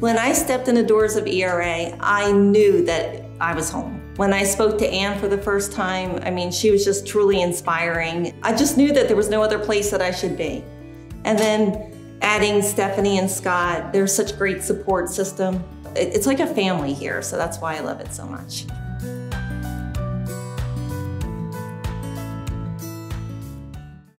When I stepped in the doors of ERA, I knew that I was home. When I spoke to Anne for the first time, I mean, she was just truly inspiring. I just knew that there was no other place that I should be. And then adding Stephanie and Scott, they're such great support system. It's like a family here, so that's why I love it so much.